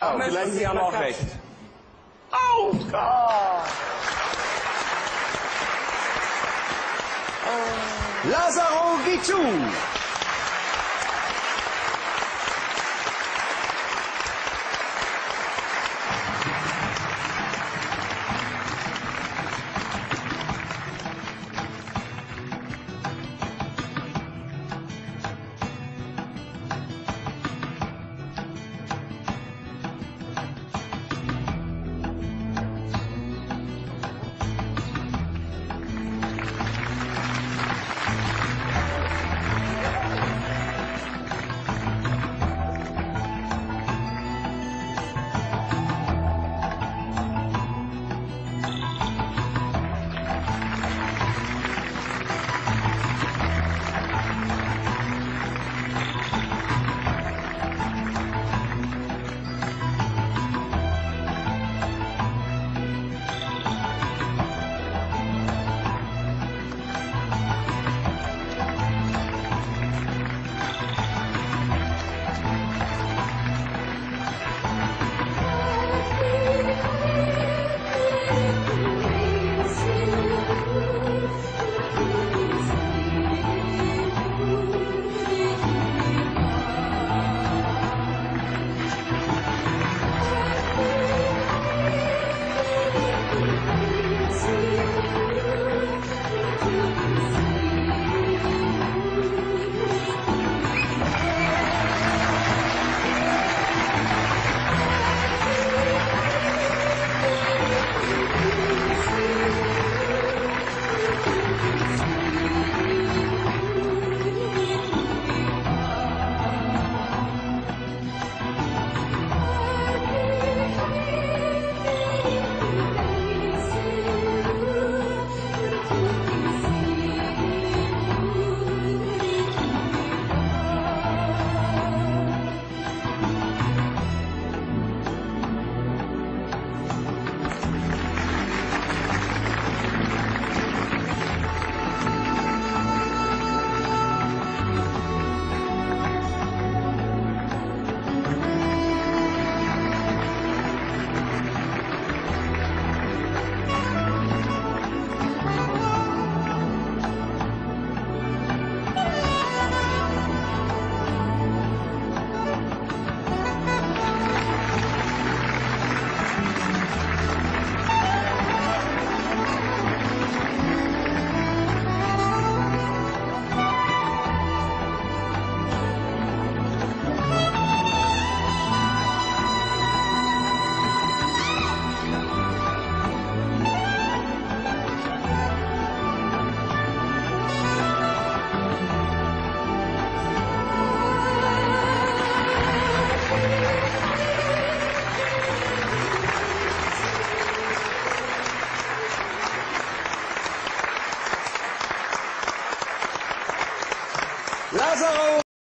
Ja, Mensch, vielleicht Sie haben auch recht. recht. Out! Lazaro Gitu. Lazaro!